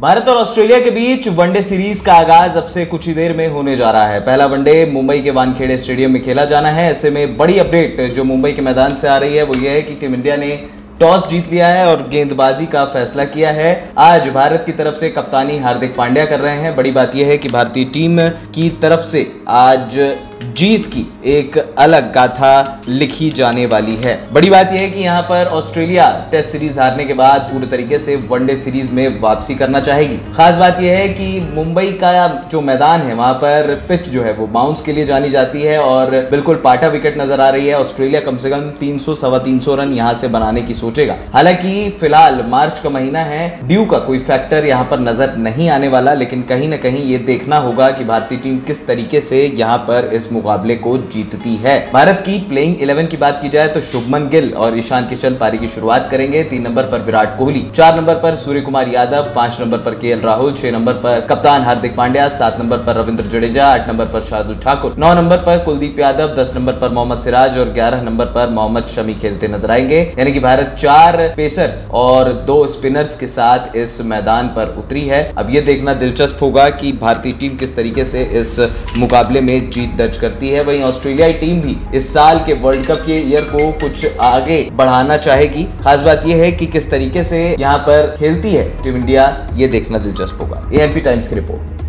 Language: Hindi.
भारत और ऑस्ट्रेलिया के बीच वनडे सीरीज़ का आगाज़ अब से कुछ ही देर में होने जा रहा है। पहला वनडे मुंबई के वानखेड़े स्टेडियम में खेला जाना है। ऐसे में बड़ी अपडेट जो मुंबई के मैदान से आ रही है, वो ये है कि टीम इंडिया ने टॉस जीत लिया है और गेंदबाजी का फैसला किया है। आज भारत की तरफ़ से कप्तानी हार्दिक पांड्या कर रहे हैं। बड़ी बात यह है कि भारतीय टीम की तरफ़ से आज जीत की एक अलग गाथा लिखी जाने वाली है। बड़ी बात यह है कि यहाँ पर ऑस्ट्रेलिया टेस्ट सीरीज़ हारने के बाद पूरे तरीके से वनडे सीरीज़ में वापसी करना चाहेगी। खास बात यह है कि मुंबई का जो मैदान है, वहाँ पर पिच जो है वो बाउंस के लिए जानी जाती है और बिल्कुल पाटा विकेट नज़र आ रही है। ऑस्ट्रेलिया कम से कम तीन सौ, सवा तीन सौ रन यहाँ से बनाने की सोचेगा। हालाँकि फ़िलहाल मार्च का महीना है, ड्यू का कोई फैक्टर यहाँ पर नज़र नहीं आने वाला, लेकिन कहीं ना कहीं ये देखना होगा कि भारतीय टीम किस तरीके से यहाँ पर इस मुकाबले को जीतती है। भारत की प्लेइंग इलेवन की बात की जाए तो शुभमन गिल और ईशान किशन पारी की शुरुआत करेंगे। तीन नंबर पर विराट कोहली, चार नंबर पर सूर्य कुमार यादव, पाँच नंबर पर के राहुल, छह नंबर पर कप्तान हार्दिक पांड्या, सात नंबर पर रविंद्र जडेजा, आठ नंबर पर शार्दुल ठाकुर, नौ नंबर पर कुलदीप यादव, दस नंबर पर मोहम्मद सिराज और ग्यारह नंबर पर मोहम्मद शमी खेलते नज़र आएँगे। यानी कि भारत चार पेसर्स और दो स्पिनर्स के साथ इस मैदान पर उतरी है। अब यह देखना दिलचस्प होगा कि भारतीय टीम किस तरीके से इस मुकाबले में जीत दर्ज करती है। वहीं ऑस्ट्रेलियाई टीम भी इस साल के वर्ल्ड कप के ईयर को कुछ आगे बढ़ाना चाहेगी। खास बात यह है कि किस तरीके से यहाँ पर खेलती है टीम इंडिया, ये देखना दिलचस्प होगा। एएनपी टाइम्स की रिपोर्ट।